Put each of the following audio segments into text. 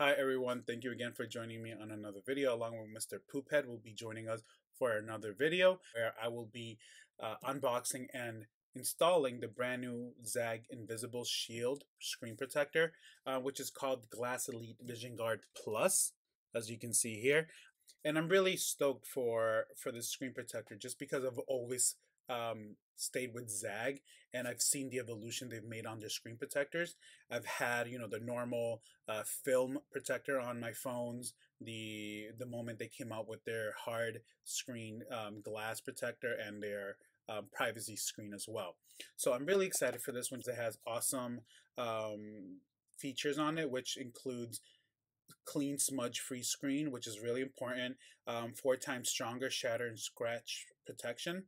Hi everyone, thank you again for joining me on another video along with Mr. Poophead will be joining us for another video where I will be uh, unboxing and installing the brand new Zagg Invisible Shield screen protector uh, which is called Glass Elite Vision Guard Plus as you can see here and I'm really stoked for for this screen protector just because I've always um, stayed with Zagg, and I've seen the evolution they've made on their screen protectors. I've had, you know, the normal uh, film protector on my phones. The the moment they came out with their hard screen um, glass protector and their um, privacy screen as well. So I'm really excited for this one. It has awesome um, features on it, which includes clean smudge free screen, which is really important. Um, four times stronger shatter and scratch protection.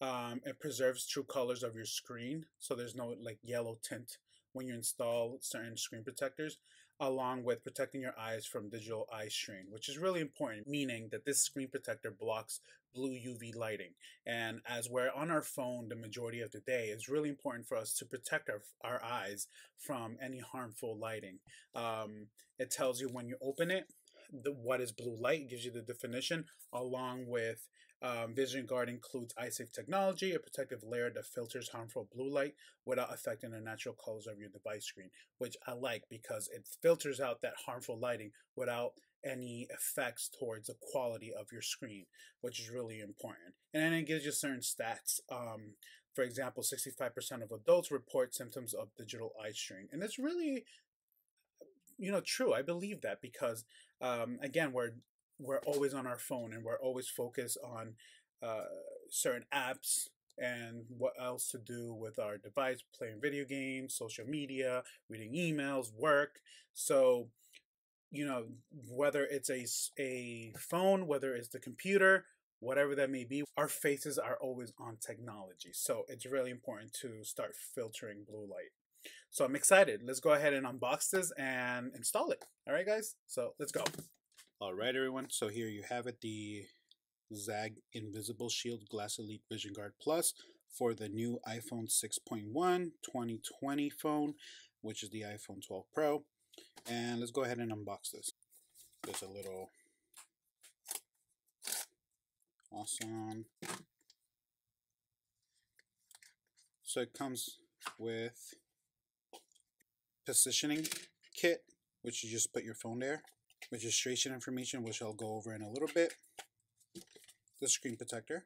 Um, it preserves true colors of your screen, so there's no like yellow tint when you install certain screen protectors, along with protecting your eyes from digital eye strain, which is really important, meaning that this screen protector blocks blue UV lighting. And as we're on our phone the majority of the day, it's really important for us to protect our, our eyes from any harmful lighting. Um, it tells you when you open it, the, what is blue light, gives you the definition, along with um, Vision Guard includes eye-safe technology, a protective layer that filters harmful blue light without affecting the natural colors of your device screen, which I like because it filters out that harmful lighting without any effects towards the quality of your screen, which is really important. And then it gives you certain stats. Um, for example, 65% of adults report symptoms of digital eye strain. And it's really, you know, true. I believe that because, um, again, we're we're always on our phone and we're always focused on uh, certain apps and what else to do with our device, playing video games, social media, reading emails, work. So, you know, whether it's a, a phone, whether it's the computer, whatever that may be, our faces are always on technology. So it's really important to start filtering blue light. So I'm excited. Let's go ahead and unbox this and install it. All right, guys. So let's go. All right, everyone. So here you have it, the Zagg Invisible Shield Glass Elite Vision Guard Plus for the new iPhone 6.1 2020 phone, which is the iPhone 12 Pro. And let's go ahead and unbox this. There's a little awesome. So it comes with positioning kit, which you just put your phone there registration information, which I'll go over in a little bit, the screen protector,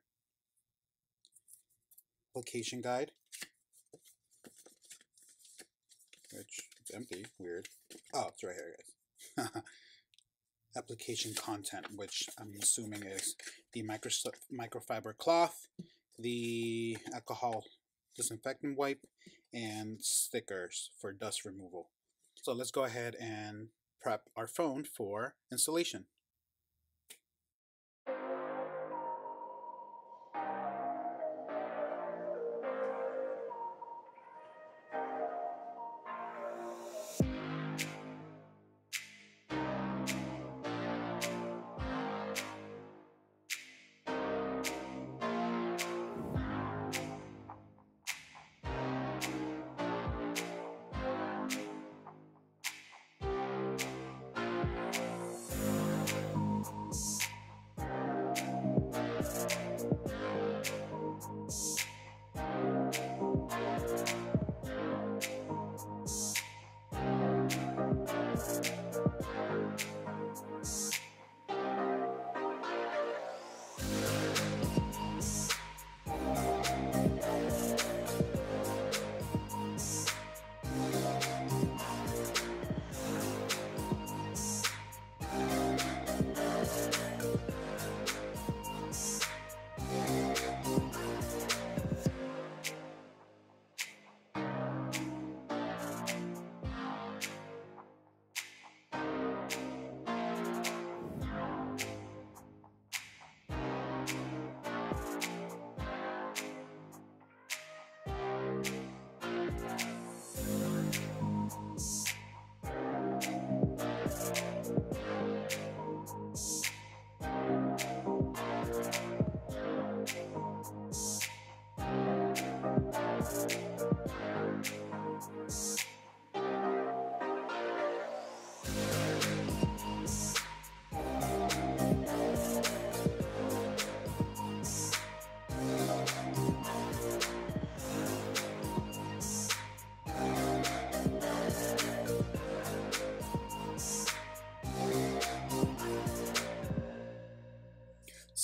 application guide, which is empty, weird. Oh, it's right here, guys. application content, which I'm assuming is the micro microfiber cloth, the alcohol disinfectant wipe, and stickers for dust removal. So let's go ahead and prep our phone for installation.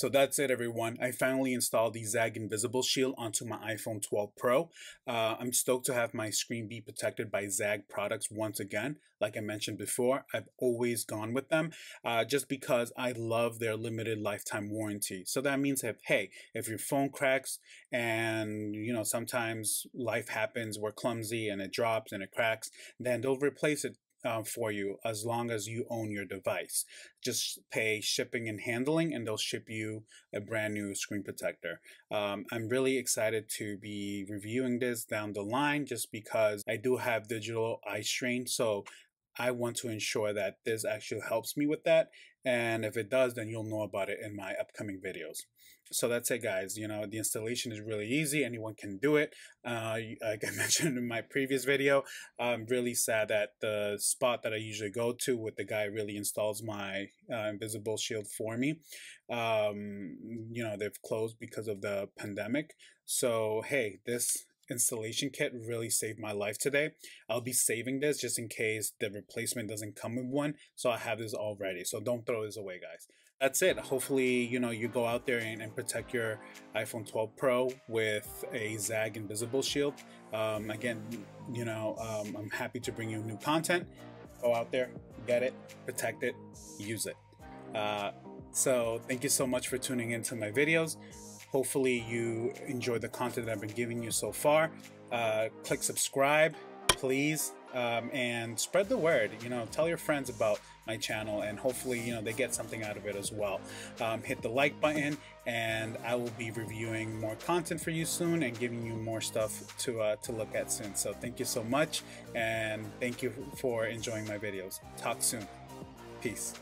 So that's it, everyone. I finally installed the Zagg Invisible Shield onto my iPhone 12 Pro. Uh, I'm stoked to have my screen be protected by Zagg products once again. Like I mentioned before, I've always gone with them uh, just because I love their limited lifetime warranty. So that means if, hey, if your phone cracks and, you know, sometimes life happens, we're clumsy and it drops and it cracks, then they'll replace it um, for you as long as you own your device. Just pay shipping and handling, and they'll ship you a brand new screen protector. Um, I'm really excited to be reviewing this down the line just because I do have digital eye strain. So I want to ensure that this actually helps me with that. And if it does, then you'll know about it in my upcoming videos. So that's it guys. You know the installation is really easy. Anyone can do it. Uh, like i mentioned in my previous video i'm really sad that the spot that i usually go to with the guy really installs my uh, invisible shield for me. Um, you know they've closed because of the pandemic. So hey this installation kit really saved my life today. I'll be saving this just in case the replacement doesn't come with one. So I have this already. So don't throw this away, guys that's it. Hopefully, you know, you go out there and, and protect your iPhone 12 Pro with a Zagg Invisible Shield. Um, again, you know, um, I'm happy to bring you new content. Go out there, get it, protect it, use it. Uh, so, thank you so much for tuning into my videos. Hopefully, you enjoy the content that I've been giving you so far. Uh, click subscribe, please, um, and spread the word. You know, tell your friends about my channel and hopefully you know they get something out of it as well. Um, hit the like button and I will be reviewing more content for you soon and giving you more stuff to uh, to look at soon. So thank you so much and thank you for enjoying my videos. Talk soon. Peace